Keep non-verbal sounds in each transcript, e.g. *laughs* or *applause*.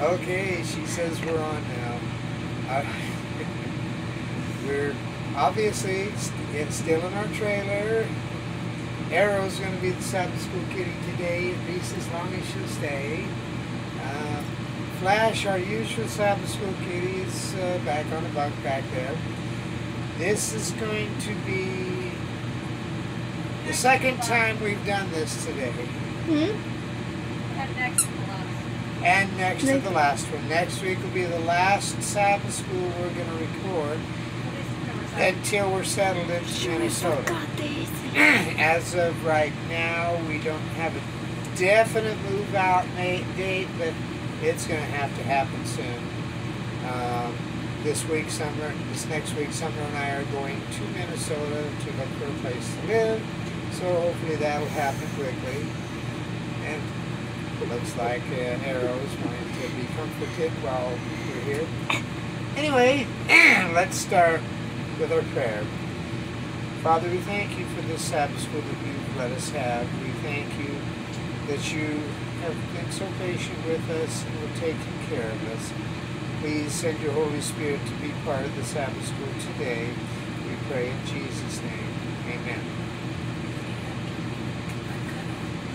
Okay, she says we're on now. *laughs* We're obviously st- still in our trailer. Arrow's going to be the Sabbath School kitty today, at least as long as she'll stay. Uh, Flash, our usual Sabbath School kitty, is uh, back on the bunk back there. This is going to be the second time we've done this today. Hmm? And next to the last. And next to the last one. Next week will be the last Sabbath school we're going to record At least number seven. until we're settled in Minnesota. *clears throat* As of right now, we don't have a definite move out date, but it's going to have to happen soon. Um, this week, Summer, this next week, Summer and I are going to Minnesota to look for a place to live. So hopefully that'll happen quickly. And looks like uh, is going to be comforted while we're here. Anyway, *clears throat* let's start with our prayer. Father, we thank you for this Sabbath school that you've let us have. We thank you that you have been so patient with us and were taking care of us. Please send your Holy Spirit to be part of the Sabbath school today. We pray in Jesus' name.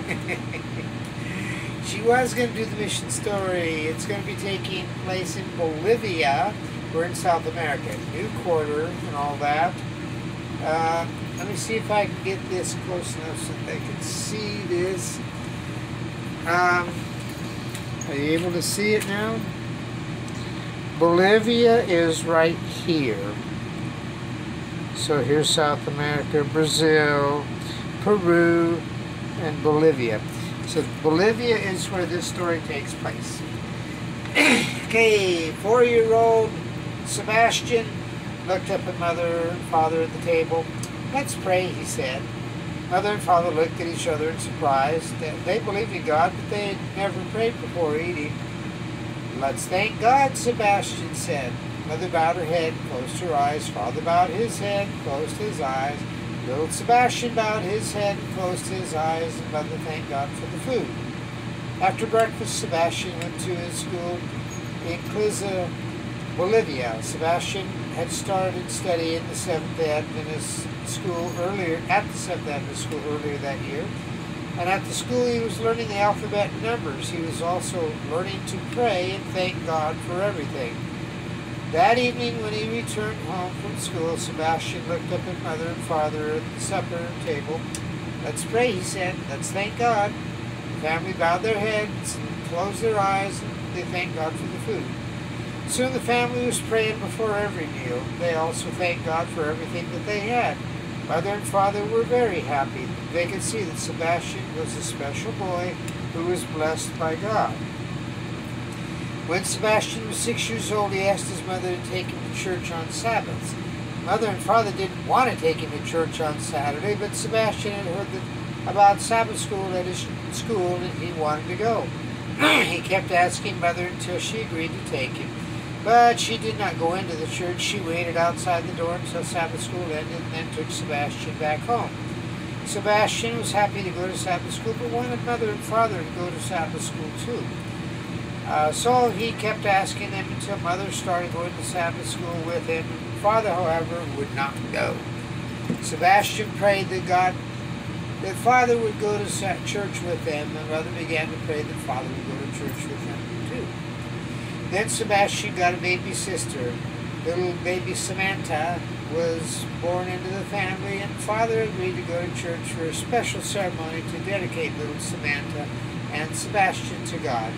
Amen. *laughs* she was going to do the mission story. It's going to be taking place in Bolivia. We're in South America, new quarter and all that. Uh, let me see if I can get this close enough so they can see this. Um, are you able to see it now? Bolivia is right here. So here's South America, Brazil, Peru, and Bolivia. So Bolivia is where this story takes place. *clears throat* okay, four-year-old Sebastian looked up at mother and father at the table. Let's pray, he said. Mother and father looked at each other in surprise. They- They believed in God, but they had never prayed before eating. Let's thank God, Sebastian said. Mother bowed her head, closed her eyes. Father bowed his head, closed his eyes. Little Sebastian bowed his head and closed his eyes, and Mother thanked God for the food. After breakfast, Sebastian went to his school in Cliza, Bolivia. Sebastian had started studying in the Seventh Adventist school earlier at the Seventh Adventist school earlier that year. And at the school he was learning the alphabet and numbers. He was also learning to pray and thank God for everything. That evening when he returned home from school, Sebastian looked up at mother and father at the supper table. Let's pray, he said. Let's thank God. The family bowed their heads and closed their eyes and they thanked God for the food. Soon the family was praying before every meal. They also thanked God for everything that they had. Mother and father were very happy. They could see that Sebastian was a special boy who was blessed by God. When Sebastian was six years old, he asked his mother to take him to church on Sabbaths. Mother and father didn't want to take him to church on Saturday, but Sebastian had heard about Sabbath school at his school and he wanted to go. *clears throat* he kept asking mother until she agreed to take him. But she did not go into the church. She waited outside the door until Sabbath school ended and then took Sebastian back home. Sebastian was happy to go to Sabbath school, but wanted mother and father to go to Sabbath school too. Uh, so he kept asking them until mother started going to Sabbath school with him. Father, however, would not go. Sebastian prayed that God, that father would go to church with them, and mother began to pray that father would go to church with them too. Then Sebastian got a baby sister. Little baby Samantha was born into the family, and father agreed to go to church for a special ceremony to dedicate little Samantha and Sebastian to God.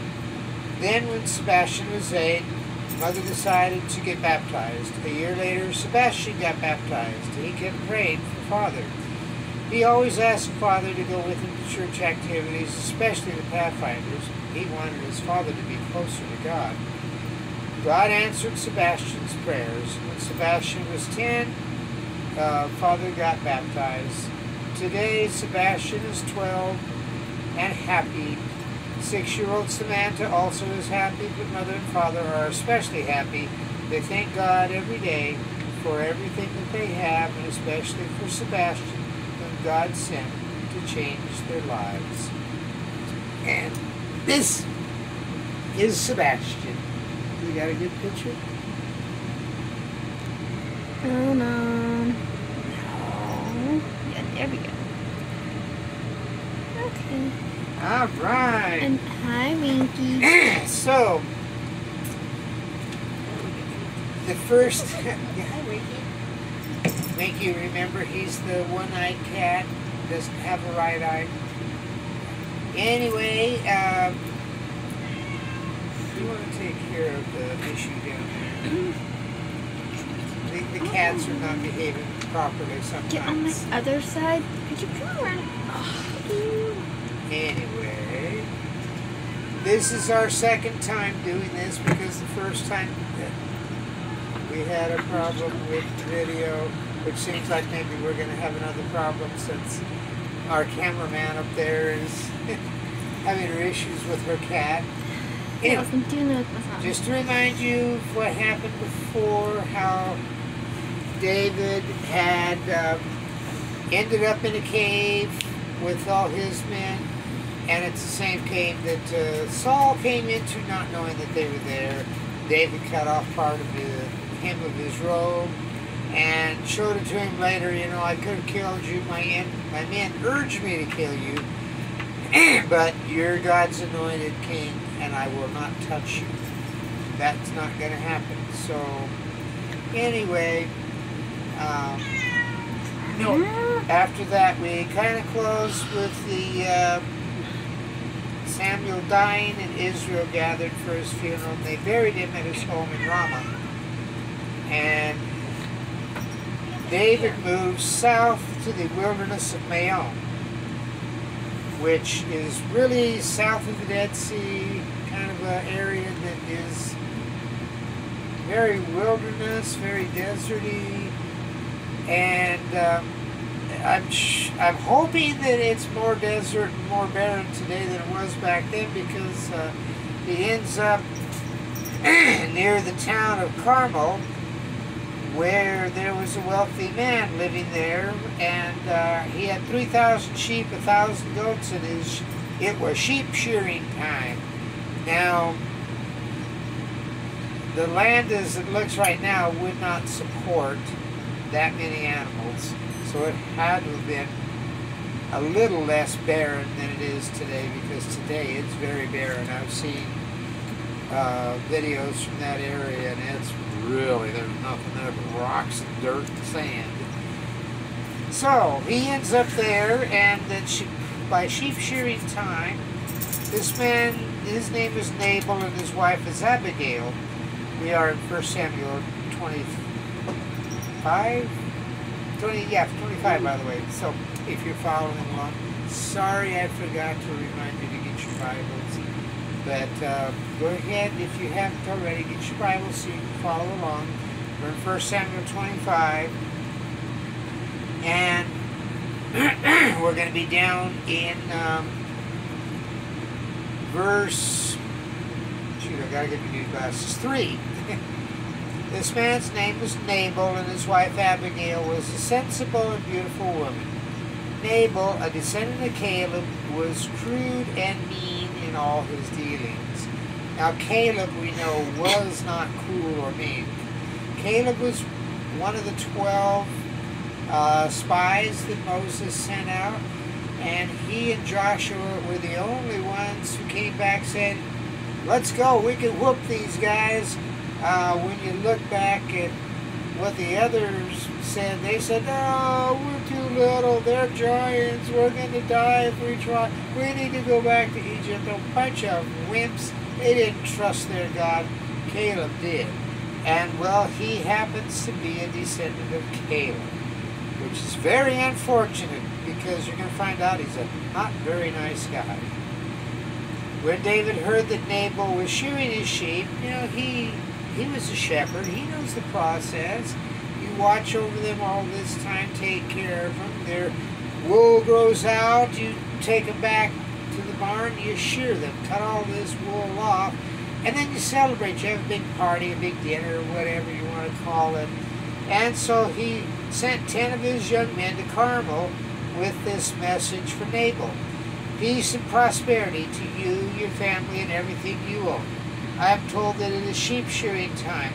Then, when Sebastian was eight, mother decided to get baptized. A year later, Sebastian got baptized. He kept praying for father. He always asked father to go with him to church activities, especially the Pathfinders. He wanted his father to be closer to God. God answered Sebastian's prayers. When Sebastian was 10, uh, father got baptized. Today, Sebastian is 12 and happy. Six year old Samantha also is happy, but mother and father are especially happy. They thank God every day for everything that they have, and especially for Sebastian, whom God sent to change their lives. And this is Sebastian. You got a good picture? Hold on. No. Yeah, there we go. Okay. All right. And hi, Winky. *clears throat* so, the first, *laughs* Hi, Ricky. make you remember he's the one-eyed cat, doesn't have a right eye. Anyway, um, you want to take care of the issue down there. The, the cats are not behaving properly sometimes. Get on my sometimes. other side. Could you come around? Oh. Anyway, this is our second time doing this because the first time we had a problem with video, which seems like maybe we're going to have another problem since our cameraman up there is *laughs* having her issues with her cat. Anyway, wasn't doing it with my phone. just to remind you of what happened before, how David had um, ended up in a cave with all his men, and it's the same cave that uh, Saul came into, not knowing that they were there. David cut off part of the hem of his robe and showed it to him later. You know, I could have killed you. My en- my men urged me to kill you, *clears throat* but you're God's anointed king, and I will not touch you. That's not going to happen. So, anyway, um, no. After that, we kind of close with the uh, Samuel dying, and Israel gathered for his funeral. And they buried him at his home in Ramah. And David moved south to the wilderness of Maon, which is really south of the Dead Sea, kind of an area that is very wilderness, very deserty, and um, I'm I'm hoping that it's more desert and more barren today than it was back then because uh, he ends up *clears throat* near the town of Carmel, where there was a wealthy man living there, and uh, he had three thousand sheep, a thousand goats, and his it was sheep shearing time. Now, the land as it looks right now would not support that many animals, so it had to have been a little less barren than it is today because today it's very barren. I've seen uh, videos from that area and it's really, there's nothing there but rocks and dirt and sand. So he ends up there and then she, by sheep shearing time, this man, his name is Nabal and his wife is Abigail. We are in 1 Samuel 25, 20, yeah, 25 by the way. So if you're following along, sorry I forgot to remind you to get your Bibles. But uh, go ahead, if you haven't already, get your Bibles so you can follow along. We're in 1 Samuel 25. And *clears throat* we're going to be down in um, verse. Shoot, I gotta get my new glasses. Three. *laughs* this man's name was Nabal, and his wife Abigail was a sensible and beautiful woman. Nabal, a descendant of Caleb, was crude and mean in all his dealings. Now, Caleb, we know, was not cruel or mean. Caleb was one of the twelve uh, spies that Moses sent out, and he and Joshua were the only ones who came back saying, "Let's go, we can whoop these guys." Uh, when you look back at what the others said, they said, "No, we're too little. They're giants. We're going to die if we try. We need to go back to Egypt." A bunch of wimps. They didn't trust their God. Caleb did. And well, he happens to be a descendant of Caleb, which is very unfortunate because you're going to find out he's a not very nice guy. When David heard that Nabal was shearing his sheep, you know, he he was a shepherd. He knows the process. You watch over them all this time, take care of them. Their wool grows out. You take them back to the barn. You shear them, cut all this wool off, and then you celebrate. You have a big party, a big dinner, whatever you want to call it. And so he sent ten of his young men to Carmel with this message for Nabal. Peace and prosperity to you, your family, and everything you own. I am told that it is sheep shearing time.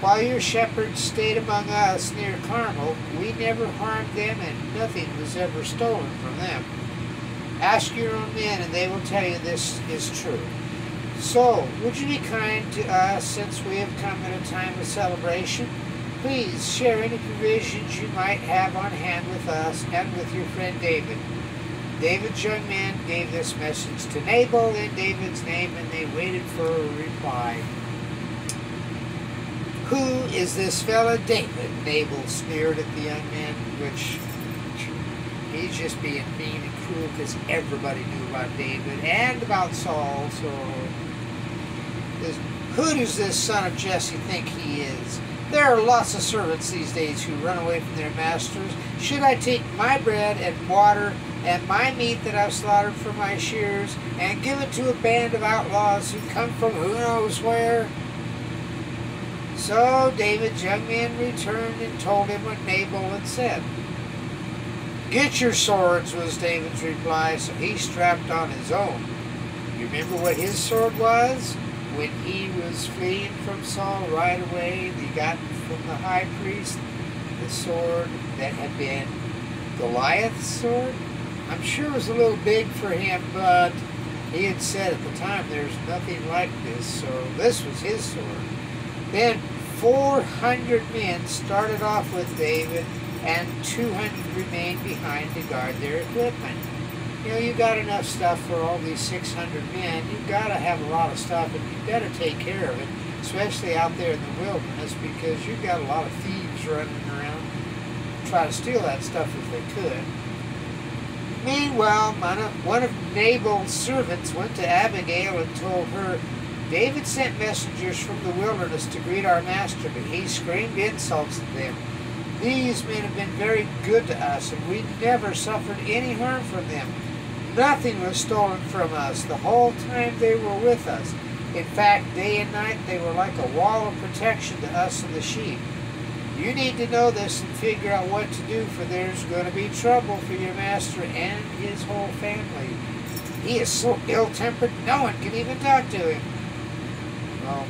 While your shepherds stayed among us near Carmel, we never harmed them and nothing was ever stolen from them. Ask your own men and they will tell you this is true. So, would you be kind to us since we have come at a time of celebration? Please share any provisions you might have on hand with us and with your friend David. David's young men gave this message to Nabal in David's name, and they waited for a reply. Who is this fellow David? Nabal sneered at the young men, which he's just being mean and cruel because everybody knew about David and about Saul. So, this, who does this son of Jesse think he is? There are lots of servants these days who run away from their masters. Should I take my bread and water and my meat that I've slaughtered for my shears and give it to a band of outlaws who come from who knows where? So David's young men returned and told him what Nabal had said. Get your swords, was David's reply, so he strapped on his own. You remember what his sword was? When he was fleeing from Saul right away, he got from the high priest the sword that had been Goliath's sword. I'm sure it was a little big for him, but he had said at the time there's nothing like this, so this was his sword. Then 400 men started off with David, and 200 remained behind to guard their equipment. You know, you got enough stuff for all these 600 men. You've got to have a lot of stuff, and you've got to take care of it, especially out there in the wilderness, because you've got a lot of thieves running around try to steal that stuff if they could. Meanwhile, one of Nabal's servants went to Abigail and told her, David sent messengers from the wilderness to greet our master, but he screamed insults at them. These men have been very good to us, and we never suffered any harm from them. Nothing was stolen from us the whole time they were with us. In fact, day and night they were like a wall of protection to us and the sheep. You need to know this and figure out what to do, for there's going to be trouble for your master and his whole family. He is so ill-tempered, no one can even talk to him. Well,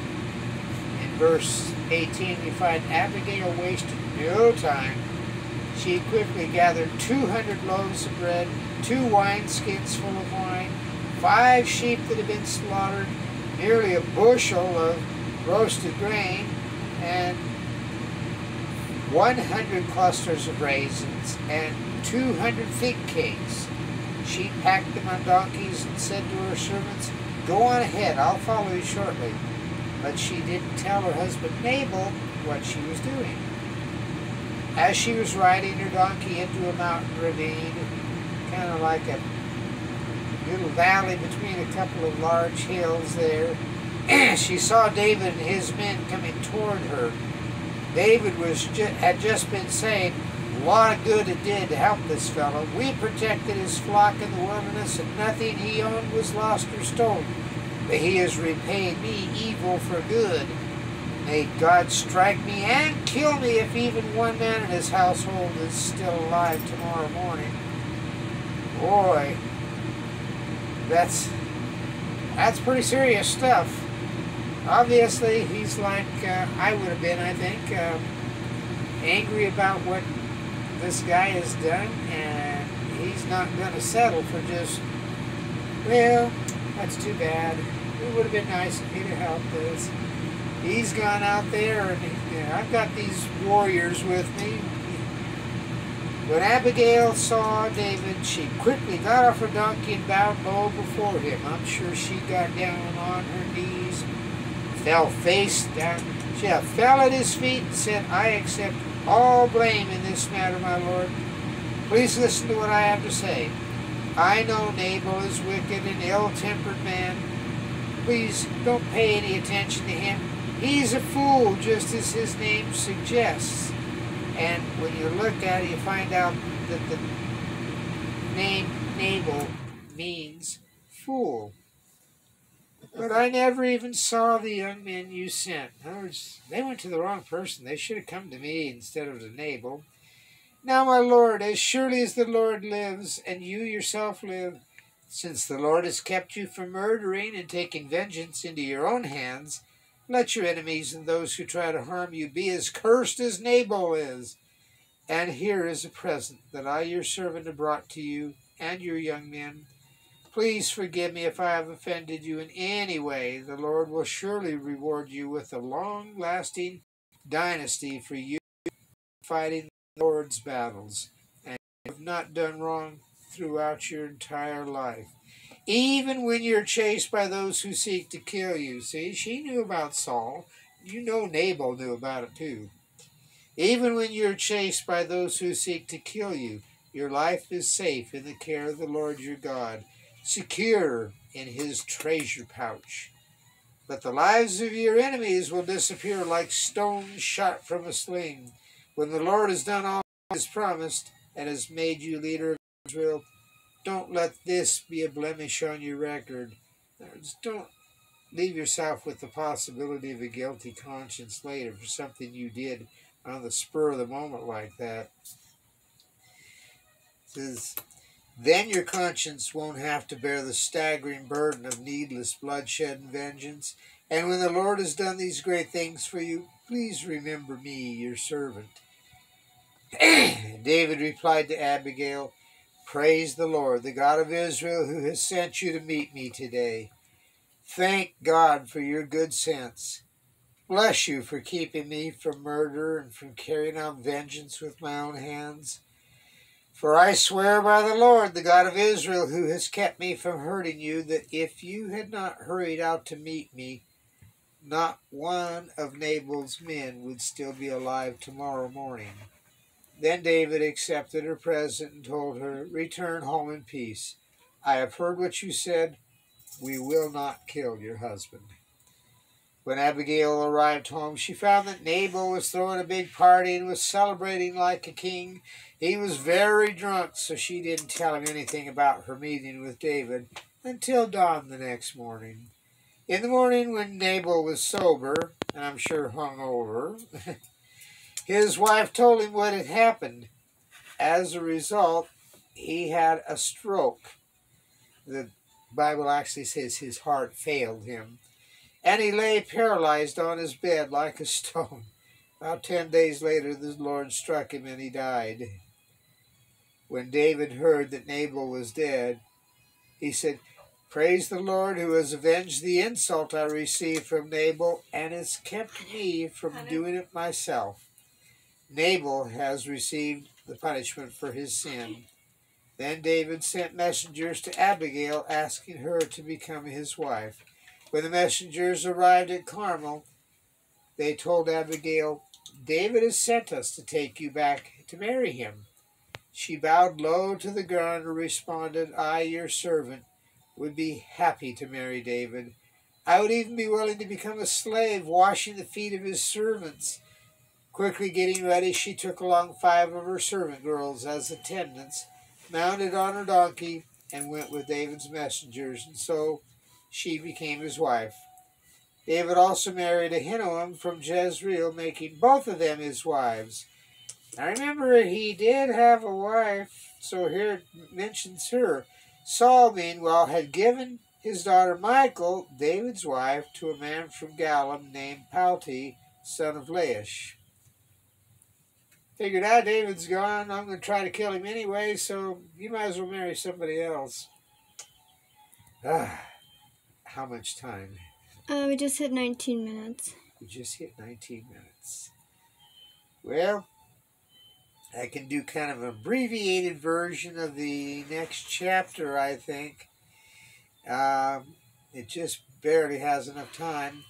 in verse 18, you find Abigail wasted no time. She quickly gathered 200 loaves of bread, two wineskins full of wine, five sheep that had been slaughtered, nearly a bushel of roasted grain, and 100 clusters of raisins, and 200 fig cakes. She packed them on donkeys and said to her servants, Go on ahead, I'll follow you shortly. But she didn't tell her husband Nabal what she was doing. As she was riding her donkey into a mountain ravine, kind of like a little valley between a couple of large hills there, *clears throat* she saw David and his men coming toward her. David was ju had just been saying, a lot of good it did to help this fellow. We protected his flock in the wilderness, and nothing he owned was lost or stolen. But he has repaid me evil for good. May God strike me and kill me if even one man in his household is still alive tomorrow morning. Boy, that's that's pretty serious stuff obviously he's like uh, I would have been, I think, uh, angry about what this guy has done, and he's not going to settle for just, well, that's too bad. It would have been nice if he'd have helped us. He's gone out there, and he, you know, I've got these warriors with me. When Abigail saw David, she quickly got off her donkey and bowed low before him. I'm sure she got down on her knees fell face down. She fell at his feet and said, I accept all blame in this matter, my lord. Please listen to what I have to say. I know Nabal is wicked and ill-tempered man. Please don't pay any attention to him. He's a fool, just as his name suggests. And when you look at it, you find out that the name Nabal means fool. But I never even saw the young men you sent. In other words, they went to the wrong person. They should have come to me instead of to Nabal. Now, my lord, as surely as the Lord lives, and you yourself live, Since the Lord has kept you from murdering and taking vengeance into your own hands, let your enemies and those who try to harm you be as cursed as Nabal is. And here is a present that I, your servant, have brought to you and your young men. Please forgive me if I have offended you in any way. The Lord will surely reward you with a long lasting dynasty for you fighting the Lord's battles. And have not done wrong throughout your entire life. Even when you're chased by those who seek to kill you. See, she knew about Saul. You know Nabal knew about it too. Even when you're chased by those who seek to kill you, your life is safe in the care of the Lord your God secure in his treasure pouch. But the lives of your enemies will disappear like stones shot from a sling. When the Lord has done all he has promised and has made you leader of Israel, don't let this be a blemish on your record. Don't leave yourself with the possibility of a guilty conscience later for something you did on the spur of the moment like that. It says, then your conscience won't have to bear the staggering burden of needless bloodshed and vengeance. And when the Lord has done these great things for you, please remember me, your servant. *clears throat* David replied to Abigail, Praise the Lord, the God of Israel, who has sent you to meet me today. Thank God for your good sense. Bless you for keeping me from murder and from carrying out vengeance with my own hands. For I swear by the Lord, the God of Israel, who has kept me from hurting you, that if you had not hurried out to meet me, not one of Nabal's men would still be alive tomorrow morning. Then David accepted her present and told her, Return home in peace. I have heard what you said. We will not kill your husband. When Abigail arrived home, she found that Nabal was throwing a big party and was celebrating like a king. He was very drunk, so she didn't tell him anything about her meeting with David until dawn the next morning. In the morning, when Nabal was sober, and I'm sure hung over, *laughs* his wife told him what had happened. As a result, he had a stroke. The Bible actually says his heart failed him and he lay paralyzed on his bed like a stone. About ten days later, the Lord struck him and he died. When David heard that Nabal was dead, he said, Praise the Lord who has avenged the insult I received from Nabal and has kept me from doing it myself. Nabal has received the punishment for his sin. Then David sent messengers to Abigail asking her to become his wife. When the messengers arrived at Carmel, they told Abigail, David has sent us to take you back to marry him. She bowed low to the ground and responded, I, your servant, would be happy to marry David. I would even be willing to become a slave, washing the feet of his servants. Quickly getting ready, she took along five of her servant girls as attendants, mounted on her donkey, and went with David's messengers. And so she became his wife. David also married Ahinoam from Jezreel, making both of them his wives. I remember, he did have a wife, so here it mentions her. Saul, meanwhile, had given his daughter Michal, David's wife, to a man from Gallim named Palti, son of Laish. Figured out David's gone, I'm going to try to kill him anyway, so you might as well marry somebody else. Ah. How much time? Uh, we just hit 19 minutes. We just hit 19 minutes. Well, I can do kind of an abbreviated version of the next chapter, I think. Um, it just barely has enough time.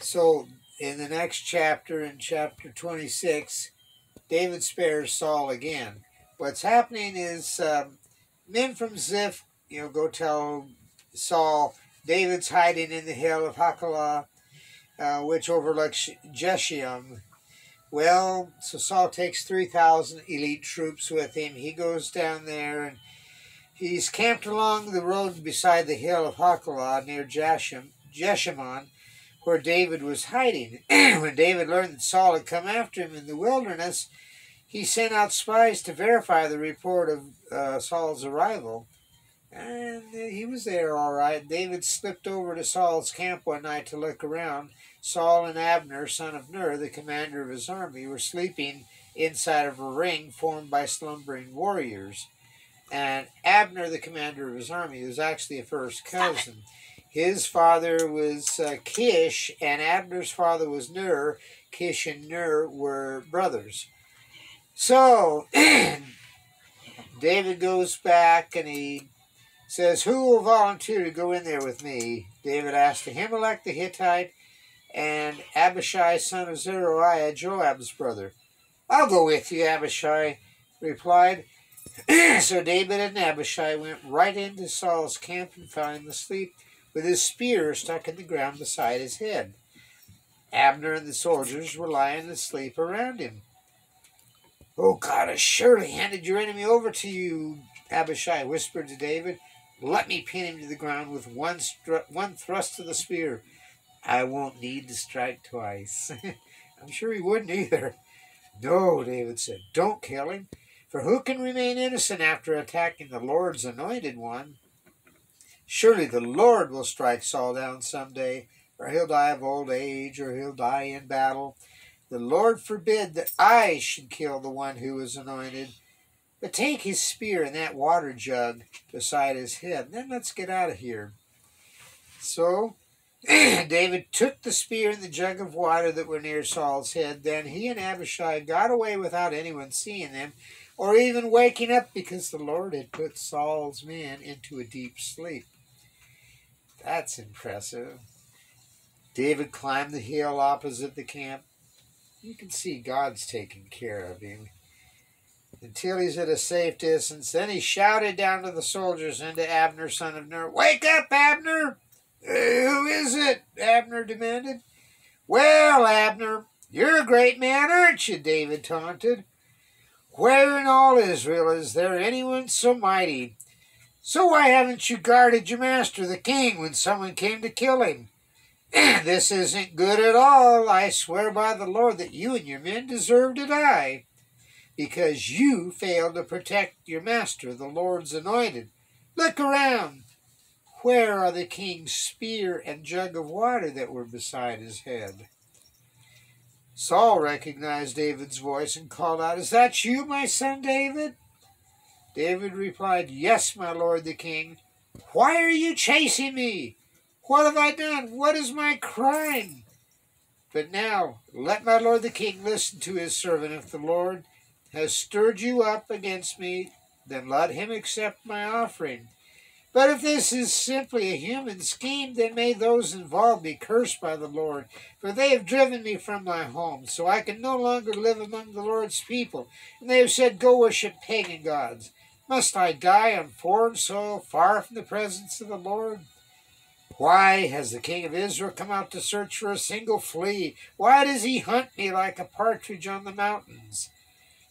So, in the next chapter, in chapter 26, David spares Saul again. What's happening is um, men from Ziph, you know, go tell Saul, David's hiding in the hill of Hachilah, uh, which overlooks Jeshimon. Well, so Saul takes 3,000 elite troops with him. He goes down there and he's camped along the road beside the hill of Hachilah near Jeshim, Jeshimon, where David was hiding. *clears throat* when David learned that Saul had come after him in the wilderness, he sent out spies to verify the report of uh, Saul's arrival. And he was there all right. David slipped over to Saul's camp one night to look around. Saul and Abner, son of Ner, the commander of his army, were sleeping inside of a ring formed by slumbering warriors. And Abner, the commander of his army, was actually a first cousin. His father was uh, Kish, and Abner's father was Ner. Kish and Ner were brothers. So *clears throat* David goes back and he says, Who will volunteer to go in there with me? David asked Ahimelech the Hittite and Abishai, son of Zeruiah, Joab's brother. I'll go with you, Abishai replied. *clears throat* so David and Abishai went right into Saul's camp and found him asleep with his spear stuck in the ground beside his head. Abner and the soldiers were lying asleep around him. Oh, God has surely handed your enemy over to you, Abishai whispered to David. Let me pin him to the ground with one, one thrust of the spear. I won't need to strike twice. *laughs* I'm sure he wouldn't either. No, David said, don't kill him. For who can remain innocent after attacking the Lord's anointed one? Surely the Lord will strike Saul down some day, or he'll die of old age, or he'll die in battle. The Lord forbid that I should kill the one who is anointed. But take his spear and that water jug beside his head, then let's get out of here. So *clears throat* David took the spear and the jug of water that were near Saul's head. Then he and Abishai got away without anyone seeing them or even waking up because the Lord had put Saul's men into a deep sleep. That's impressive. David climbed the hill opposite the camp. You can see God's taking care of him until he's at a safe distance. Then he shouted down to the soldiers and to Abner, son of Ner, Wake up, Abner! who is it? Abner demanded. Well, Abner, you're a great man, aren't you? David taunted. Where in all Israel is there anyone so mighty? So why haven't you guarded your master, the king, when someone came to kill him? Eh, this isn't good at all. I swear by the Lord that you and your men deserve to die, because you failed to protect your master, the Lord's anointed. Look around. Where are the king's spear and jug of water that were beside his head? Saul recognized David's voice and called out, Is that you, my son David? David replied, Yes, my lord the king. Why are you chasing me? What have I done? What is my crime? But now let my lord the king listen to his servant. If the Lord has stirred you up against me, then let him accept my offering. But if this is simply a human scheme, then may those involved be cursed by the Lord, for they have driven me from my home, so I can no longer live among the Lord's people, and they have said, Go worship pagan gods. Must I die on foreign soil, far from the presence of the Lord? Why has the king of Israel come out to search for a single flea? Why does he hunt me like a partridge on the mountains?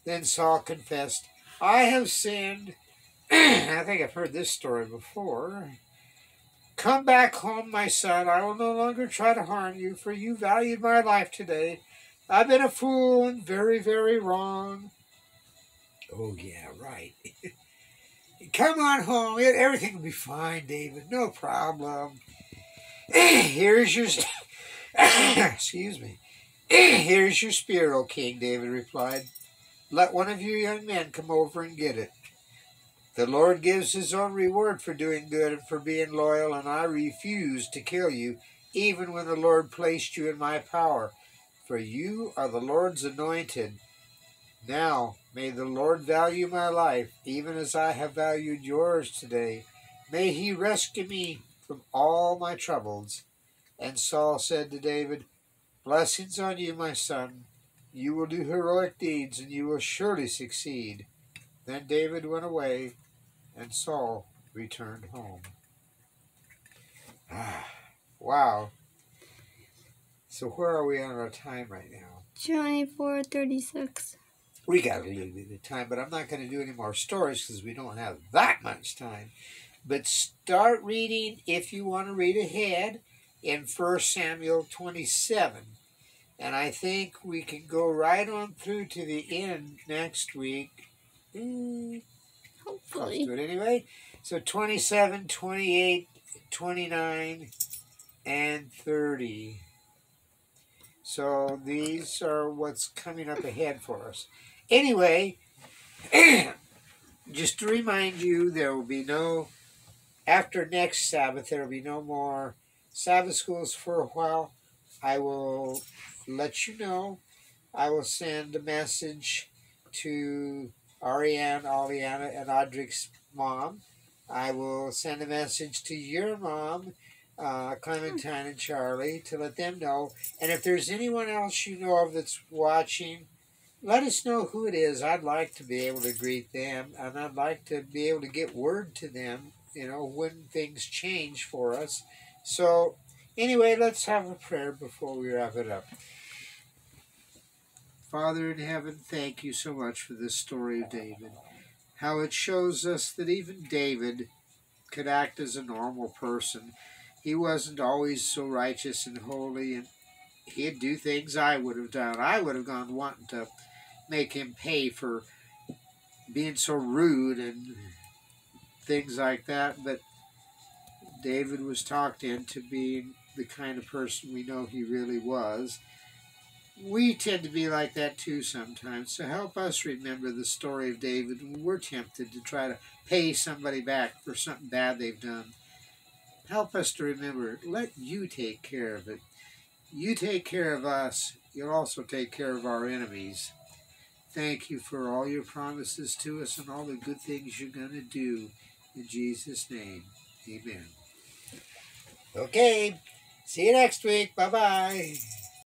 Then Saul confessed, I have sinned *clears throat* I think I've heard this story before. Come back home, my son. I will no longer try to harm you, for you valued my life today. I've been a fool and very, very wrong. Oh, yeah, right. *laughs* Come on home. Everything will be fine, David. No problem. *clears throat* Here's your... *coughs* Excuse me. *clears throat* Here's your spear, O king, David replied. Let one of your young men come over and get it. The Lord gives his own reward for doing good and for being loyal, and I refuse to kill you, even when the Lord placed you in my power. For you are the Lord's anointed. Now may the Lord value my life, even as I have valued yours today. May he rescue me from all my troubles. And Saul said to David, Blessings on you, my son. You will do heroic deeds, and you will surely succeed. Then David went away and Saul returned home. Ah, wow. So where are we on our time right now? 2436. We got a little bit of time, but I'm not going to do any more stories because we don't have that much time. But start reading if you want to read ahead in 1 Samuel 27. And I think we can go right on through to the end next week. Mm, Hopefully. Close to it anyway. So 27, 28, 29, and 30. So these are what's coming up ahead for us. Anyway, *clears throat* just to remind you, there will be no, after next Sabbath, there will be no more Sabbath schools for a while. I will let you know. I will send a message to Ariane, Aliana, and Audrey's mom. I will send a message to your mom, uh, Clementine and Charlie, to let them know. And if there's anyone else you know of that's watching, let us know who it is. I'd like to be able to greet them, and I'd like to be able to get word to them, you know, when things change for us. So, anyway, let's have a prayer before we wrap it up. Father in heaven, thank you so much for this story of David. How it shows us that even David could act as a normal person. He wasn't always so righteous and holy, and he'd do things I would have done. I would have gone wanting to make him pay for being so rude and things like that. But David was talked into being the kind of person we know he really was we tend to be like that too sometimes. So help us remember the story of David when we're tempted to try to pay somebody back for something bad they've done. Help us to remember, let you take care of it. You take care of us, you'll also take care of our enemies. Thank you for all your promises to us and all the good things you're going to do. In Jesus' name, amen. Okay, see you next week. Bye bye.